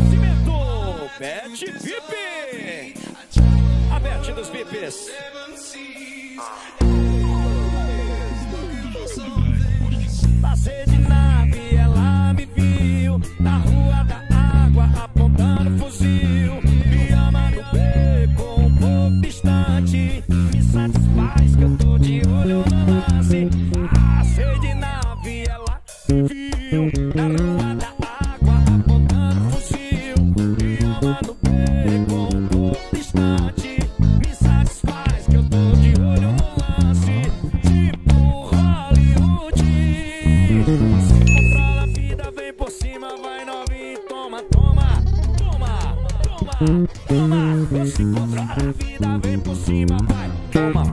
Oferecimento Bet VIP. A Bet dos VIPs. Passei de nave, ela me viu na rua da água apontando fuzil. Me ama no beco, um pouco distante. Me satisfaz que eu tô de olho no lance. Passei de nave, ela me viu cima, vai novinho, toma, toma, toma, toma, toma. Se controla a vida, vem por cima, vai, toma,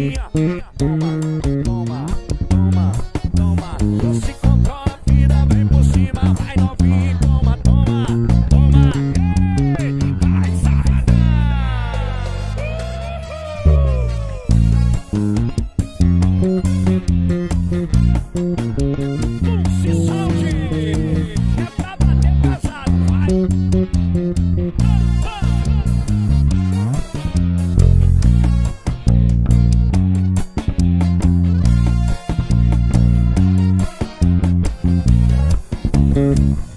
Yeah. Bye.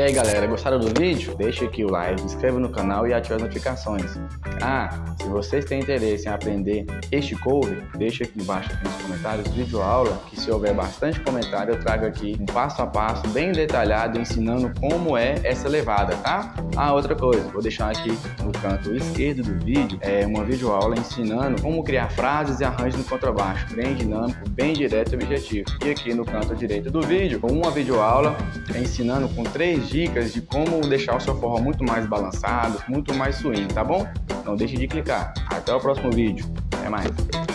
E aí galera, gostaram do vídeo? Deixa aqui o like, se inscreva no canal e ative as notificações. Ah, se vocês têm interesse em aprender este cover, deixa aqui embaixo aqui nos comentários vídeo aula, que se houver bastante comentário eu trago aqui um passo a passo bem detalhado ensinando como é essa levada, tá? Ah, outra coisa, vou deixar aqui no canto esquerdo do vídeo é uma vídeo aula ensinando como criar frases e arranjos no contrabaixo, bem dinâmico, bem direto e objetivo. E aqui no canto direito do vídeo, uma vídeo aula ensinando com três dicas de como deixar o seu forró muito mais balançado, muito mais swing, tá bom? Não deixe de clicar. Até o próximo vídeo. Até mais.